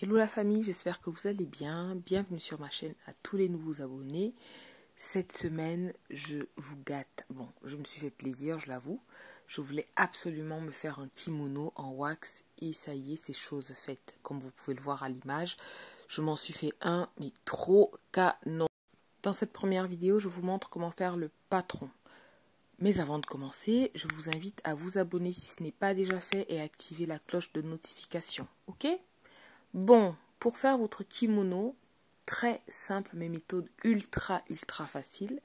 Hello la famille, j'espère que vous allez bien. Bienvenue sur ma chaîne à tous les nouveaux abonnés. Cette semaine, je vous gâte. Bon, je me suis fait plaisir, je l'avoue. Je voulais absolument me faire un kimono en wax et ça y est, c'est chose faite. Comme vous pouvez le voir à l'image, je m'en suis fait un, mais trop canon. Dans cette première vidéo, je vous montre comment faire le patron. Mais avant de commencer, je vous invite à vous abonner si ce n'est pas déjà fait et à activer la cloche de notification. Ok? Bon, pour faire votre kimono, très simple mais méthode ultra ultra facile,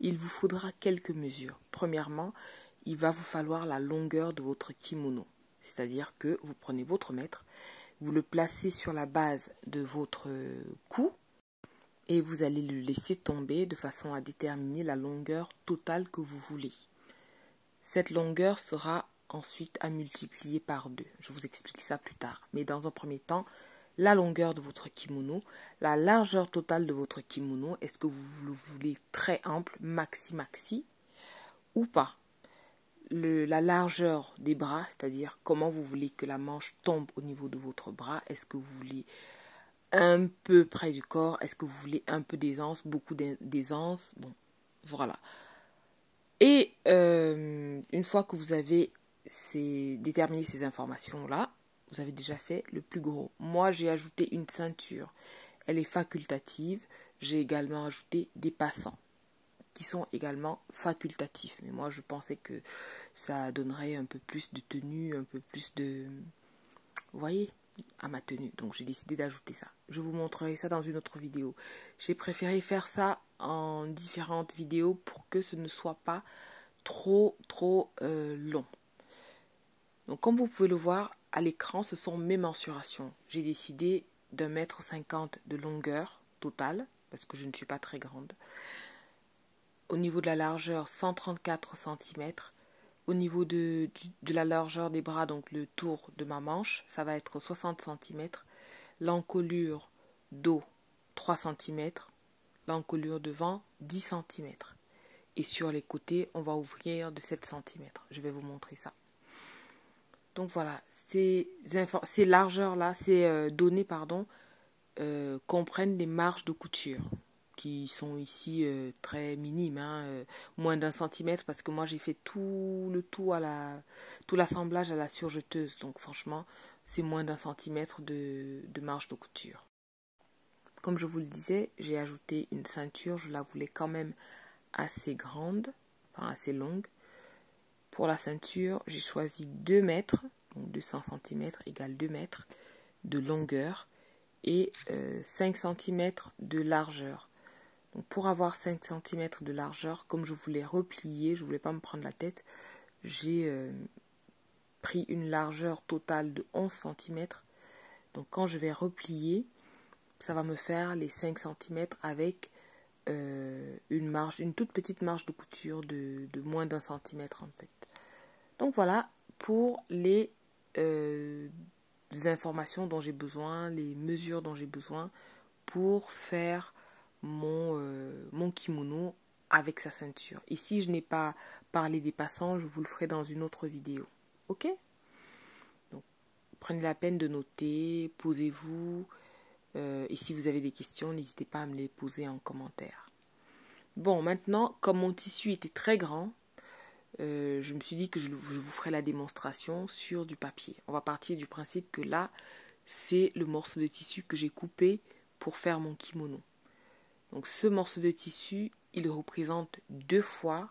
il vous faudra quelques mesures. Premièrement, il va vous falloir la longueur de votre kimono. C'est-à-dire que vous prenez votre mètre, vous le placez sur la base de votre cou et vous allez le laisser tomber de façon à déterminer la longueur totale que vous voulez. Cette longueur sera ensuite à multiplier par deux. Je vous explique ça plus tard. Mais dans un premier temps, la longueur de votre kimono, la largeur totale de votre kimono, est-ce que vous le voulez très ample, maxi maxi, ou pas? Le, La largeur des bras, c'est-à-dire comment vous voulez que la manche tombe au niveau de votre bras, est-ce que vous voulez un peu près du corps Est-ce que vous voulez un peu d'aisance, beaucoup d'aisance? Bon, voilà. Et euh, une fois que vous avez ces, déterminé ces informations-là, vous avez déjà fait le plus gros. Moi, j'ai ajouté une ceinture. Elle est facultative. J'ai également ajouté des passants qui sont également facultatifs. Mais moi, je pensais que ça donnerait un peu plus de tenue, un peu plus de... Vous voyez à ma tenue. Donc j'ai décidé d'ajouter ça. Je vous montrerai ça dans une autre vidéo. J'ai préféré faire ça en différentes vidéos pour que ce ne soit pas trop trop euh, long. Donc comme vous pouvez le voir à l'écran, ce sont mes mensurations. J'ai décidé d'un mètre cinquante de longueur totale parce que je ne suis pas très grande. Au niveau de la largeur, 134 cm au niveau de, la largeur des bras, donc le tour de ma manche, ça va être 60 cm. L'encolure dos, 3 cm. L'encolure devant, 10 cm. Et sur les côtés, on va ouvrir de 7 cm. Je vais vous montrer ça. Donc voilà, ces, largeurs-là, ces euh, données, pardon, euh, comprennent les marges de couture qui sont ici euh, très minimes, hein, moins d'un centimètre parce que moi j'ai fait tout le tout à la tout l'assemblage à la surjeteuse. Donc franchement, c'est moins d'un centimètre de, de marge de couture. Comme je vous le disais, j'ai ajouté une ceinture, je la voulais quand même assez grande, enfin assez longue. Pour la ceinture, j'ai choisi 2 mètres, donc 200 cm égale 2 mètres de longueur et 5 euh, cm de largeur pour avoir 5 cm de largeur, comme je voulais replier, je voulais pas me prendre la tête, j'ai euh, pris une largeur totale de 11 cm. Donc quand je vais replier, ça va me faire les 5 cm avec euh, une marge, une toute petite marge de couture de, moins d'un centimètre en fait. Donc voilà pour les euh, informations dont j'ai besoin, les mesures dont j'ai besoin pour faire mon, euh, mon kimono avec sa ceinture. Ici, je n'ai pas parlé des passants, je vous le ferai dans une autre vidéo. Ok? Donc, prenez la peine de noter, posez-vous. Euh, et si vous avez des questions, n'hésitez pas à me les poser en commentaire. Bon, maintenant, comme mon tissu était très grand, euh, je me suis dit que je, je vous ferai la démonstration sur du papier. On va partir du principe que là, c'est le morceau de tissu que j'ai coupé pour faire mon kimono. Donc ce morceau de tissu, il représente deux fois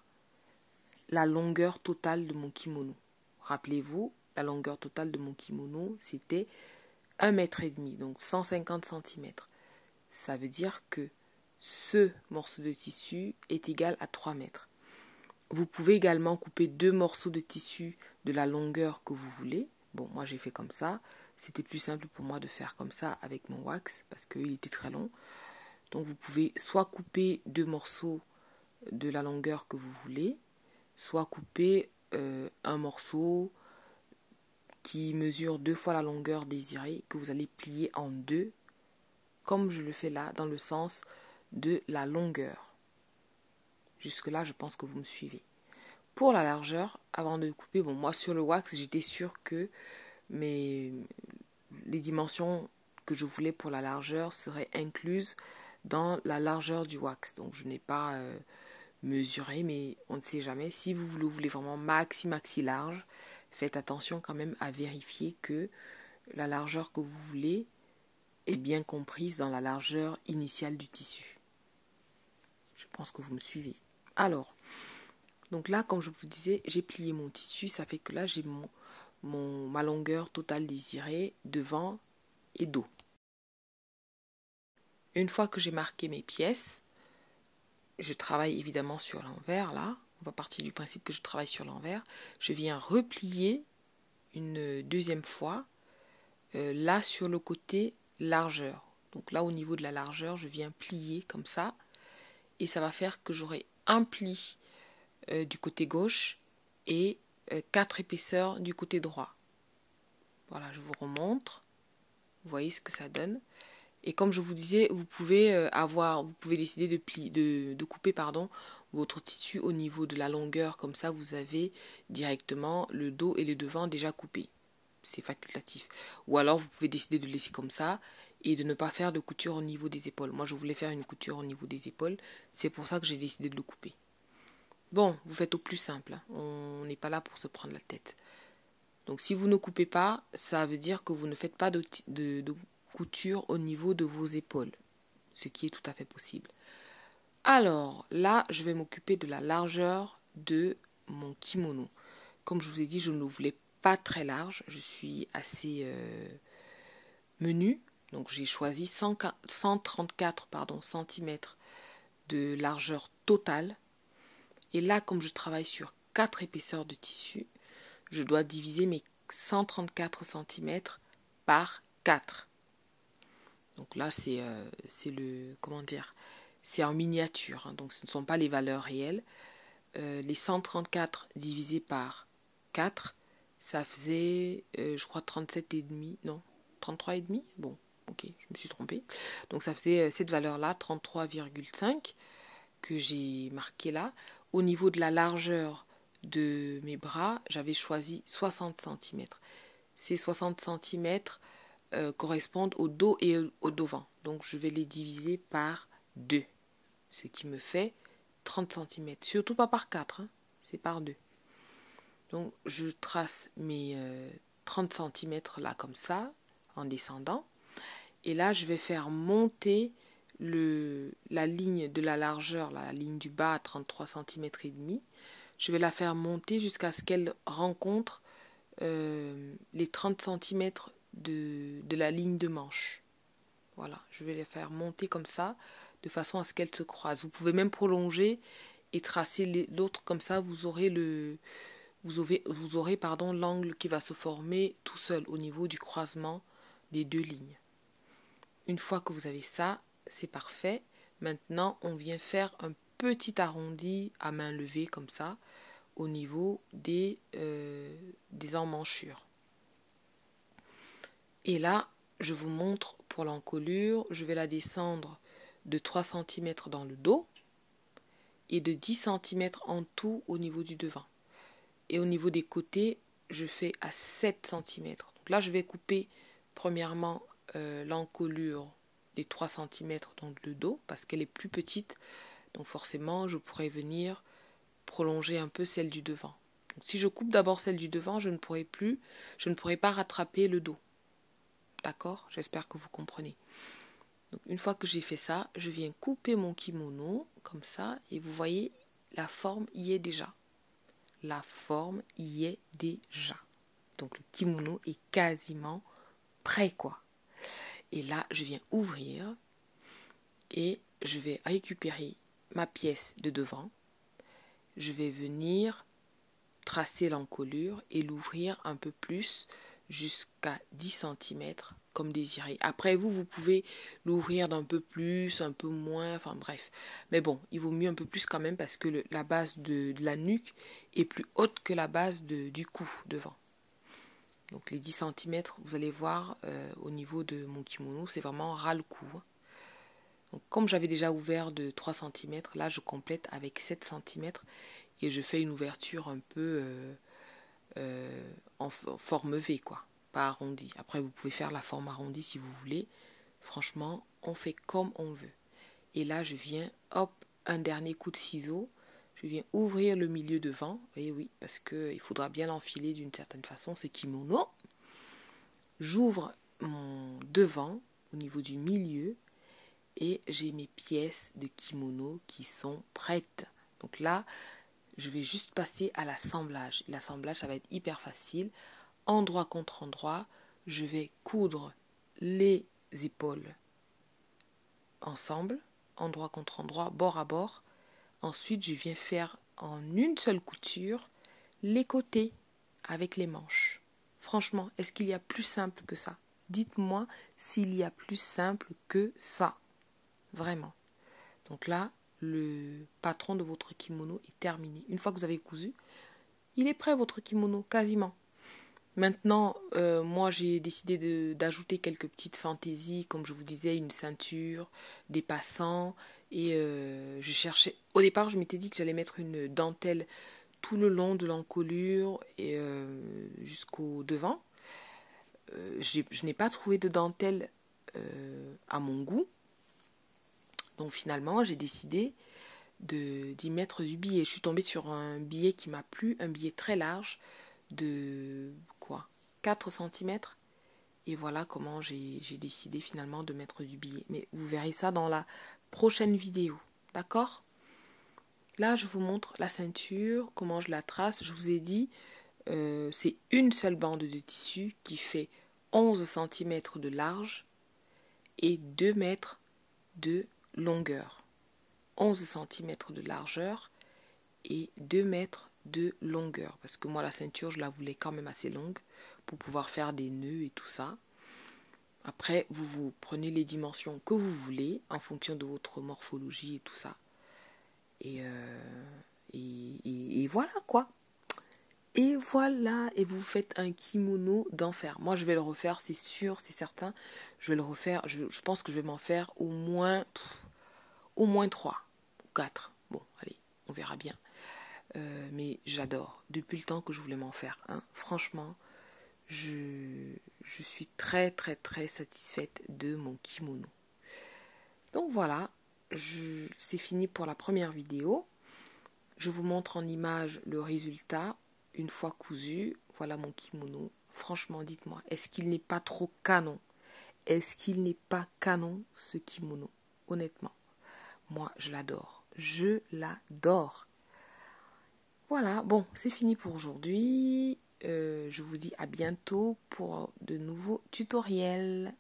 la longueur totale de mon kimono. Rappelez-vous, la longueur totale de mon kimono, c'était mètre et demi, donc 150 cm. Ça veut dire que ce morceau de tissu est égal à 3 mètres. Vous pouvez également couper deux morceaux de tissu de la longueur que vous voulez. Bon, moi j'ai fait comme ça. C'était plus simple pour moi de faire comme ça avec mon wax parce qu'il était très long. Donc vous pouvez soit couper deux morceaux de la longueur que vous voulez, soit couper euh, un morceau qui mesure deux fois la longueur désirée que vous allez plier en deux, comme je le fais là, dans le sens de la longueur. Jusque-là, je pense que vous me suivez. Pour la largeur, avant de couper, bon, moi sur le wax, j'étais sûre que mes, les dimensions que je voulais pour la largeur serait incluse dans la largeur du wax. Donc je n'ai pas euh, mesuré, mais on ne sait jamais. Si vous le voulez vraiment maxi maxi large, faites attention quand même à vérifier que la largeur que vous voulez est bien comprise dans la largeur initiale du tissu. Je pense que vous me suivez. Alors, donc là, comme je vous disais, j'ai plié mon tissu. Ça fait que là, j'ai mon, mon, ma longueur totale désirée devant et dos. Une fois que j'ai marqué mes pièces, je travaille évidemment sur l'envers là. On va partir du principe que je travaille sur l'envers. Je viens replier une deuxième fois euh, là sur le côté largeur. Donc là au niveau de la largeur, je viens plier comme ça et ça va faire que j'aurai un pli euh, du côté gauche et euh, quatre épaisseurs du côté droit. Voilà, je vous remontre. Vous voyez ce que ça donne. Et comme je vous disais, vous pouvez euh, avoir, vous pouvez décider de, couper pardon, votre tissu au niveau de la longueur. Comme ça, vous avez directement le dos et le devant déjà coupés. C'est facultatif. Ou alors, vous pouvez décider de laisser comme ça et de ne pas faire de couture au niveau des épaules. Moi, je voulais faire une couture au niveau des épaules. C'est pour ça que j'ai décidé de le couper. Bon, vous faites au plus simple. Hein. On n'est pas là pour se prendre la tête. Donc si vous ne coupez pas, ça veut dire que vous ne faites pas de, couture au niveau de vos épaules. Ce qui est tout à fait possible. Alors là, je vais m'occuper de la largeur de mon kimono. Comme je vous ai dit, je ne le voulais pas très large. Je suis assez euh, menu. Donc j'ai choisi 134 pardon, cm de largeur totale et là, comme je travaille sur 4 épaisseurs de tissu, je dois diviser mes 134 cm par 4. Donc là, euh, c'est le. Comment dire C'est en miniature. Hein, donc ce ne sont pas les valeurs réelles. Euh, les 134 divisé par 4, ça faisait, euh, je crois, 37,5. Non, 33,5 Bon, ok, je me suis trompée. Donc ça faisait cette valeur-là, 33,5 que j'ai marqué là. Au niveau de la largeur de mes bras, j'avais choisi 60 cm. Ces 60 cm euh, correspondent au dos et au devant. Donc je vais les diviser par 2. Ce qui me fait 30 cm. Surtout pas par 4, hein. c'est par 2. Donc je trace mes 30 euh, cm là comme ça, en descendant. Et là, je vais faire monter le, la ligne de la largeur, la ligne du bas à 33 cm et demi, je vais la faire monter jusqu'à ce qu'elle rencontre euh, les 30 cm de, la ligne de manche. Voilà, je vais les faire monter comme ça, de façon à ce qu'elles se croisent. Vous pouvez même prolonger et tracer l'autre comme ça, vous aurez le vous aurez, vous aurez pardon l'angle qui va se former tout seul au niveau du croisement des deux lignes. Une fois que vous avez ça, c'est parfait. Maintenant, on vient faire un petit arrondi à main levée comme ça au niveau des, euh, des emmanchures. Et là, je vous montre pour l'encolure, je vais la descendre de 3 cm dans le dos et de 10 cm en tout au niveau du devant. Et au niveau des côtés, je fais à 7 cm. Donc là, je vais couper premièrement euh, l'encolure les 3 cm dans le dos parce qu'elle est plus petite. Donc forcément, je pourrais venir prolonger un peu celle du devant. Donc si je coupe d'abord celle du devant, je ne pourrai plus, je ne pourrai pas rattraper le dos. D'accord J'espère que vous comprenez. Une fois que j'ai fait ça, je viens couper mon kimono comme ça et vous voyez, la forme y est déjà. La forme y est déjà. Donc le kimono est quasiment prêt quoi. Et là, je viens ouvrir et je vais récupérer ma pièce de devant. Je vais venir tracer l'encolure et l'ouvrir un peu plus jusqu'à 10 cm comme désiré. Après vous, vous pouvez l'ouvrir d'un peu plus, un peu moins, enfin bref. Mais bon, il vaut mieux un peu plus quand même parce que la base de, la nuque est plus haute que la base du cou devant. Donc les 10 cm, vous allez voir euh, au niveau de mon kimono, c'est vraiment ras le cou. Hein. Donc comme j'avais déjà ouvert de 3 cm, là je complète avec 7 cm et je fais une ouverture un peu euh, euh, en forme V quoi. pas arrondi. Après, vous pouvez faire la forme arrondie si vous voulez. Franchement, on fait comme on veut. Et là, je viens, hop, un dernier coup de ciseau. Je viens ouvrir le milieu devant. Et oui, parce qu'il faudra bien l'enfiler d'une certaine façon, ce kimono. J'ouvre mon devant au niveau du milieu et j'ai mes pièces de kimono qui sont prêtes. Donc là, je vais juste passer à l'assemblage. L'assemblage, ça va être hyper facile. Endroit contre endroit, je vais coudre les épaules ensemble, endroit contre endroit, bord à bord. Ensuite, je viens faire en une seule couture les côtés avec les manches. Franchement, est-ce qu'il y a plus simple que ça? Dites-moi s'il y a plus simple que ça. Vraiment. Donc là, le patron de votre kimono est terminé. Une fois que vous avez cousu, il est prêt votre kimono, quasiment. Maintenant, euh, moi j'ai décidé d'ajouter quelques petites fantaisies, comme je vous disais, une ceinture, des passants, et euh, je cherchais. Au départ, je m'étais dit que j'allais mettre une dentelle tout le long de l'encolure et euh, jusqu'au devant. je n'ai pas trouvé de dentelle à mon goût, finalement, j'ai décidé d'y mettre du billet. Je suis tombée sur un billet qui m'a plu, un billet très large de quoi 4 cm. Et voilà comment j'ai décidé finalement de mettre du billet. Mais vous verrez ça dans la prochaine vidéo. D'accord? Là, je vous montre la ceinture, comment je la trace. Je vous ai dit, euh, c'est une seule bande de tissu qui fait 11 cm de large et 2 mètres de longueur. 11 cm de largeur et 2 mètres de longueur. Parce que moi, la ceinture, je la voulais quand même assez longue pour pouvoir faire des nœuds et tout ça. Après, vous vous prenez les dimensions que vous voulez en fonction de votre morphologie et tout ça. Et, euh, voilà quoi. Et voilà, et vous faites un kimono d'enfer. Moi, je vais le refaire, c'est sûr, c'est certain. Je vais le refaire. Je, pense que je vais m'en faire au moins, au moins 3 ou 4. Bon, allez, on verra bien. Euh, mais j'adore. Depuis le temps que je voulais m'en faire franchement, je, je suis très très très satisfaite de mon kimono. Donc voilà, c'est fini pour la première vidéo. Je vous montre en image le résultat une fois cousu. Voilà mon kimono. Franchement, dites-moi, est-ce qu'il n'est pas trop canon? Est-ce qu'il n'est pas canon ce kimono? Honnêtement, moi je l'adore. Je l'adore. Voilà, bon, c'est fini pour aujourd'hui. Euh, je vous dis à bientôt pour de nouveaux tutoriels.